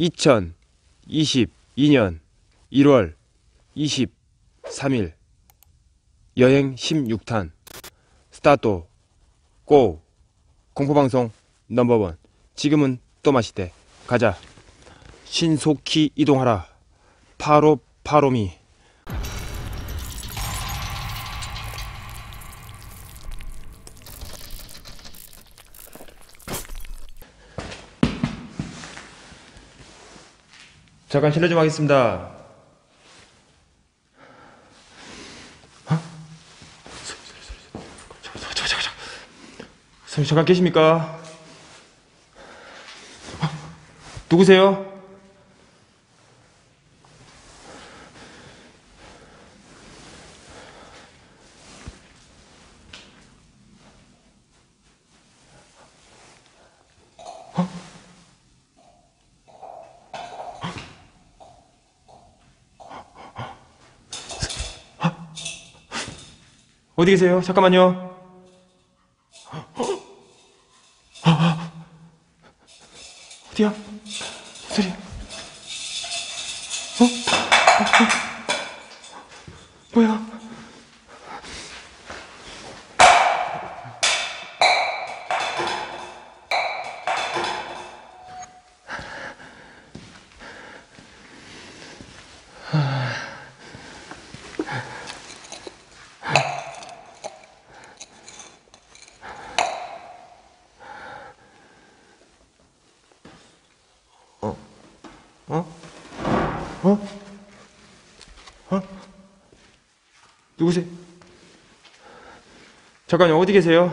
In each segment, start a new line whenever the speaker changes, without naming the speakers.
2022년 1월 23일 여행 16탄. 스타트 고. 공포방송 넘버원. 지금은 또 마시대. 가자. 신속히 이동하라. 파로 파로미 잠깐 실례 좀 하겠습니다. 어? 선생님 잠깐 계십니까? 어? 누구세요? 어디 계세요? 잠깐만요. 어디야? 소리. 어? 어? 어? 뭐야? 어? 어? 누구세요? 잠깐요, 어디 계세요?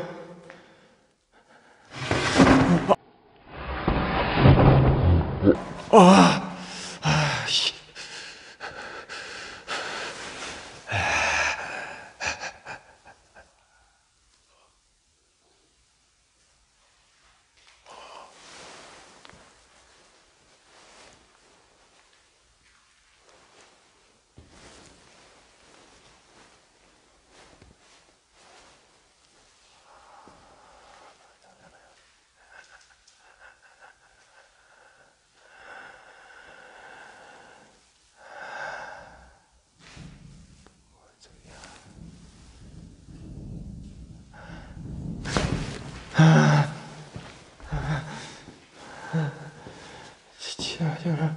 지하철.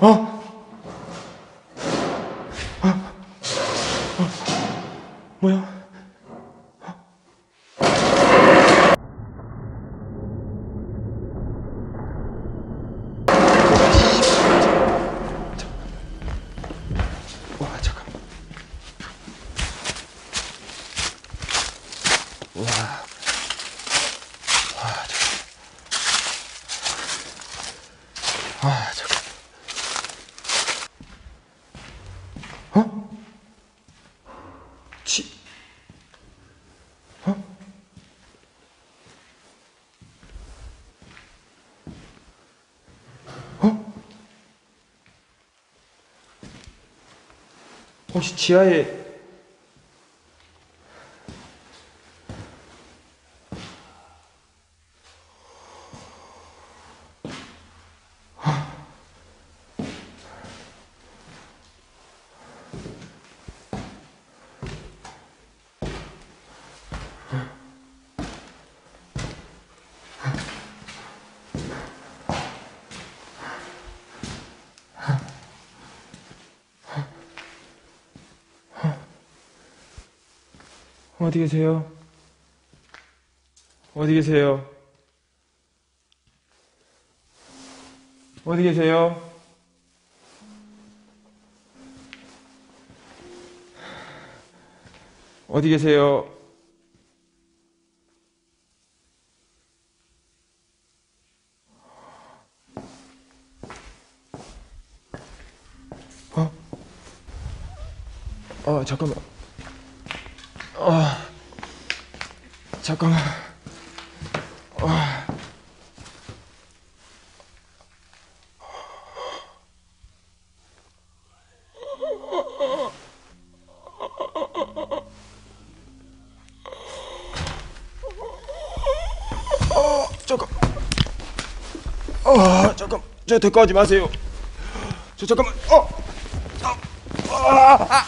어? 어? 어? 뭐야? 와 잠깐. 와. 와 잠깐. 와 잠깐. 어? 치. 어? 어? 혹시 지하에 어디 계세요? 어디 계세요? 어디 계세요? 어디 계세요? 어? 어, 잠깐만. 어, 잠깐만. 어, 어 잠깐. 아, 잠깐. 저 대꾸하지 마세요. 저 잠깐만. 어. 어. 아. 아.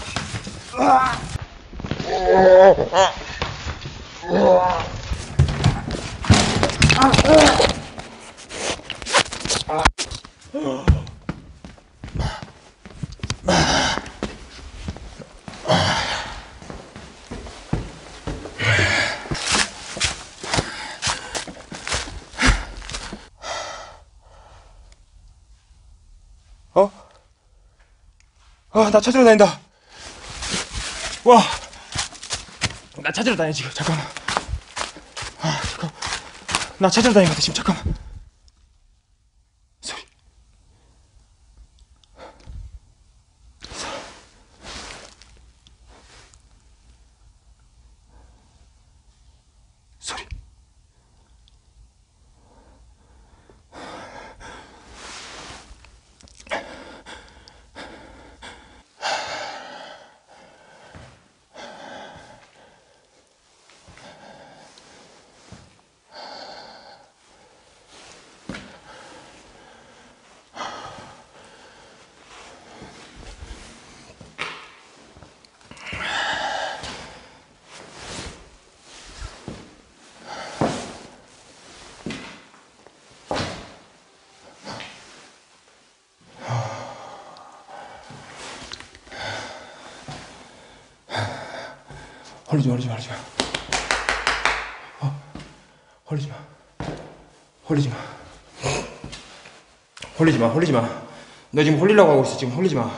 아. 어? 아, 나 찾으러 다닌다. 와, 나 찾으러 다니 지금 잠깐만. 아, 잠깐. 나 찾으러 다니거든 지금 잠깐만. 홀리지 마, 홀리지 마, 홀리지 마. 어, 홀리지 마. 홀리지 마. 홀리지 마, 홀리지 마. 너 지금 홀리려고 하고 있어, 지금 홀리지 마.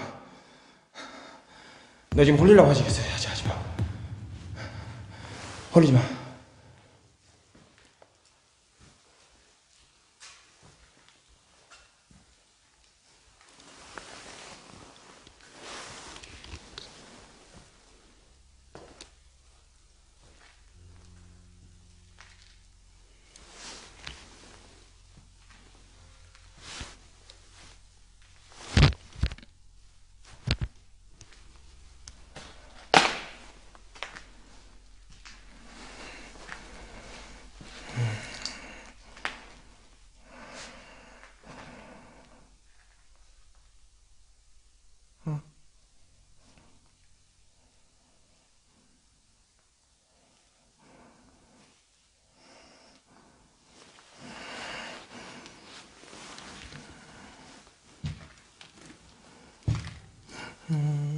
너 지금 홀리려고 하지, 하지, 하지 마. 홀리지 마. 아,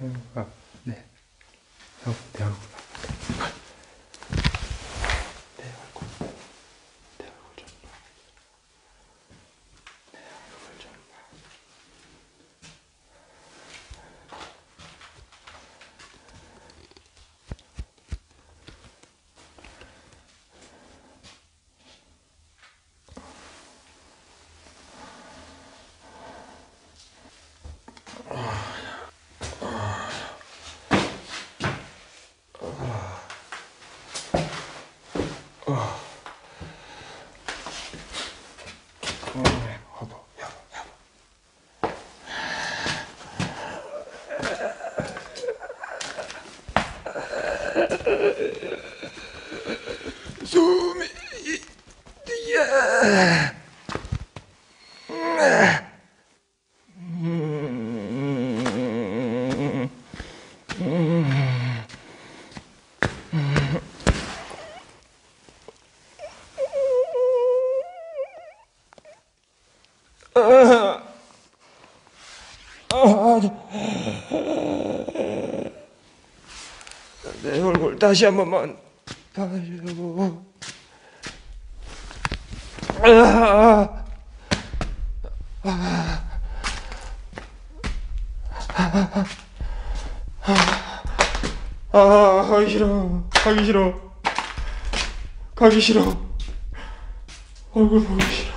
네. 형, 내 얼굴 봐. 내 얼굴. 내 얼굴 좀 봐. 내 얼굴 좀 봐. 여보, 여보, 여보. 숨이 예. 내 얼굴 다시 한 번만 봐주고. 아, 아, 가기 싫어. 가기 싫어. 가기 싫어. 얼굴 보기 싫어.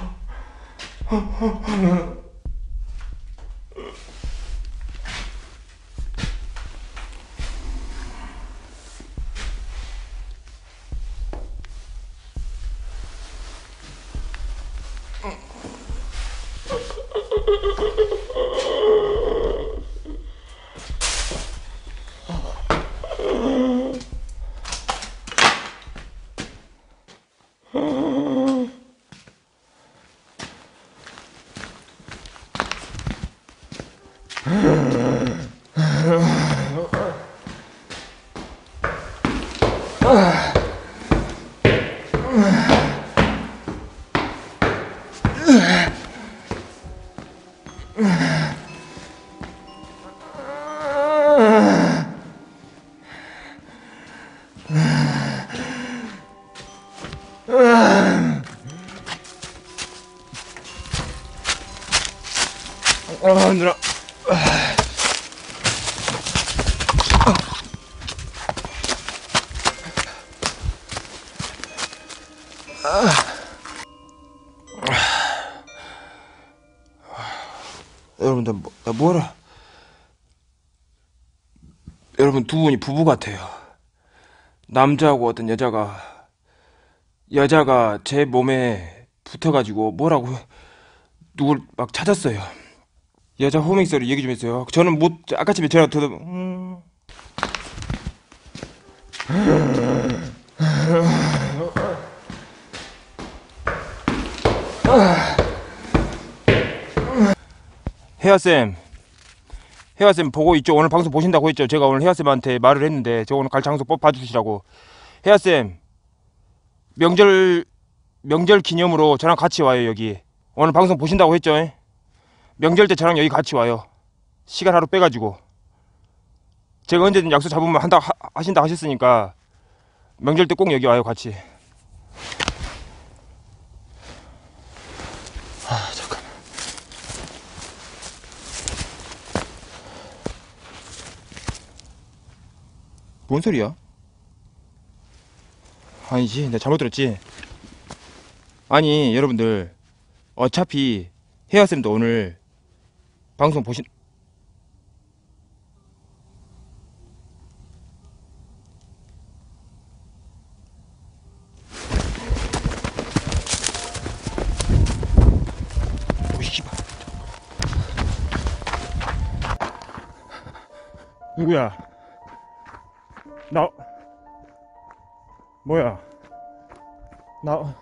아, 누나. 여러분들 뭐, 나 뭐라? 여러분 두 분이 부부 같아요. 남자하고 어떤 여자가 여자가 제 몸에 붙어가지고 뭐라고 누굴 막 찾았어요. 여자 호밍 소리 얘기 좀 해주세요. 저는 못 아까쯤에 전화 들어. 음. 혜아 쌤, 혜아 쌤 보고 있죠? 오늘 방송 보신다고 했죠? 제가 오늘 혜아 쌤한테 말을 했는데 저 오늘 갈 장소 뽑아 주시라고. 혜아 쌤, 명절 명절 기념으로 저랑 같이 와요 여기. 오늘 방송 보신다고 했죠? 명절 때 저랑 여기 같이 와요. 시간 하루 빼가지고. 제가 언제든 약속 잡으면 한다 하, 하신다 하셨으니까 명절 때 꼭 여기 와요 같이. 아 잠깐만. 뭔 소리야? 아니지, 내가 잘못 들었지. 아니 여러분들 어차피 혜아쌤도 오늘 방송 보신 누구야 나 뭐야? 나